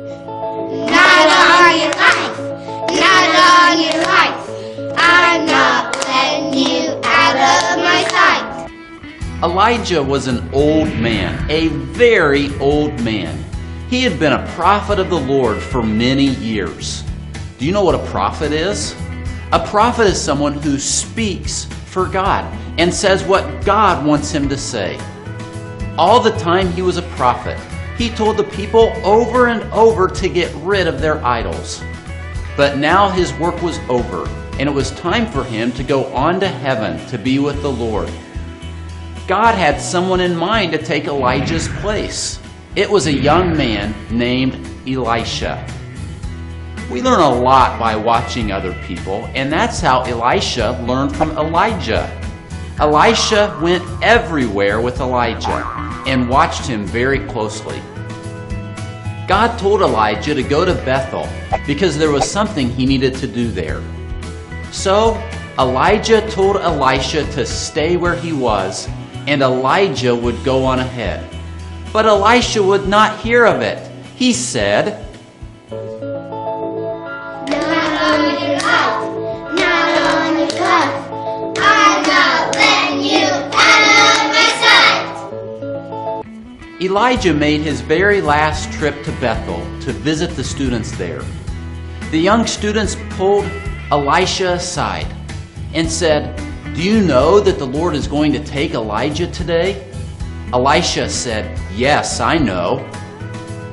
Not all your life. Not all your life. I'm not letting you out of my sight. Elijah was an old man, a very old man. He had been a prophet of the Lord for many years. Do you know what a prophet is? A prophet is someone who speaks for God and says what God wants him to say. All the time he was a prophet, he told the people over and over to get rid of their idols. But now his work was over, and it was time for him to go on to heaven to be with the Lord. God had someone in mind to take Elijah's place. It was a young man named Elisha. We learn a lot by watching other people, and that's how Elisha learned from Elijah. Elisha went everywhere with Elijah and watched him very closely. God told Elijah to go to Bethel because there was something he needed to do there. So Elijah told Elisha to stay where he was, and Elijah would go on ahead. But Elisha would not hear of it. He said, Elijah made his very last trip to Bethel to visit the students there. The young students pulled Elisha aside and said, Do you know that the Lord is going to take Elijah today? Elisha said, Yes, I know.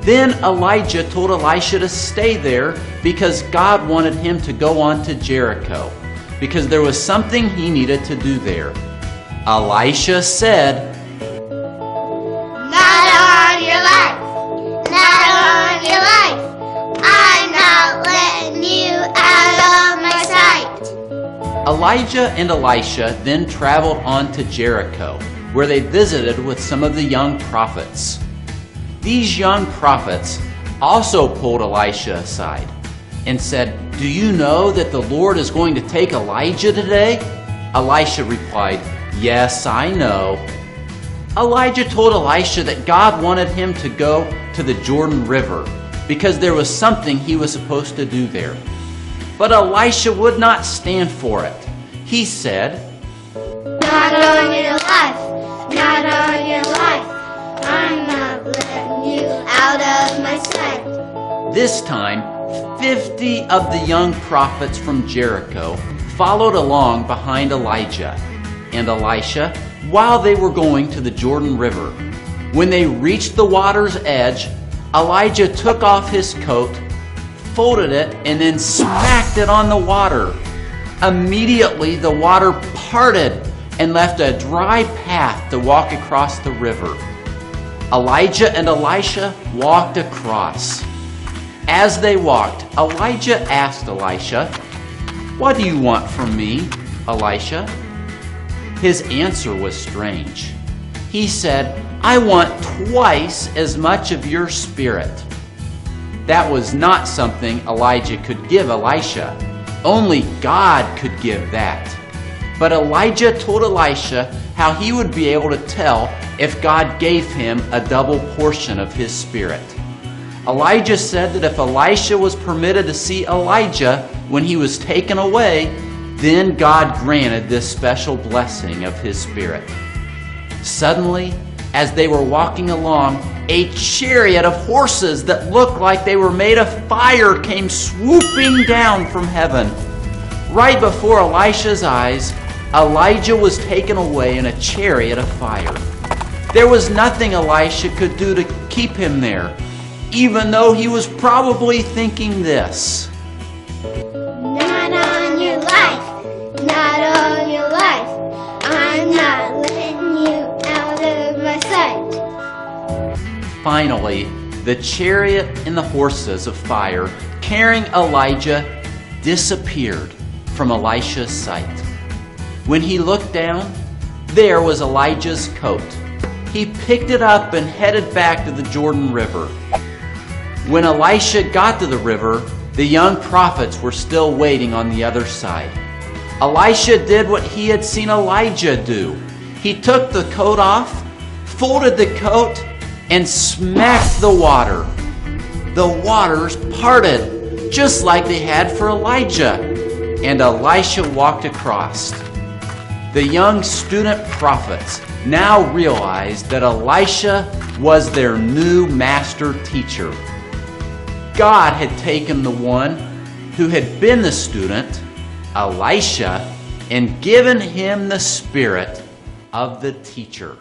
Then Elijah told Elisha to stay there because God wanted him to go on to Jericho because there was something he needed to do there. Elisha said, Elijah and Elisha then traveled on to Jericho, where they visited with some of the young prophets. These young prophets also pulled Elisha aside and said, Do you know that the Lord is going to take Elijah today? Elisha replied, Yes, I know. Elijah told Elisha that God wanted him to go to the Jordan River because there was something he was supposed to do there. But Elisha would not stand for it. He said, Not on your life. Not on your life. I'm not letting you out of my sight. This time, 50 of the young prophets from Jericho followed along behind Elijah and Elisha while they were going to the Jordan River. When they reached the water's edge, Elijah took off his coat, folded it, and then smacked it on the water. Immediately, the water parted and left a dry path to walk across the river. Elijah and Elisha walked across. As they walked, Elijah asked Elisha, What do you want from me, Elisha? His answer was strange. He said, I want twice as much of your spirit. That was not something Elijah could give Elisha. Only God could give that. But Elijah told Elisha how he would be able to tell if God gave him a double portion of his spirit. Elijah said that if Elisha was permitted to see Elijah when he was taken away, then God granted this special blessing of his spirit. Suddenly, as they were walking along, a chariot of horses that looked like they were made of fire came swooping down from heaven. Right before Elisha's eyes, Elijah was taken away in a chariot of fire. There was nothing Elisha could do to keep him there, even though he was probably thinking this. Finally, the chariot and the horses of fire carrying Elijah disappeared from Elisha's sight. When he looked down, there was Elijah's coat. He picked it up and headed back to the Jordan River. When Elisha got to the river, the young prophets were still waiting on the other side. Elisha did what he had seen Elijah do. He took the coat off, folded the coat, and smacked the water. the waters parted, just like they had for Elijah, and Elisha walked across. The young student prophets now realized that Elisha was their new master teacher. God had taken the one who had been the student, Elisha, and given him the spirit of the teacher.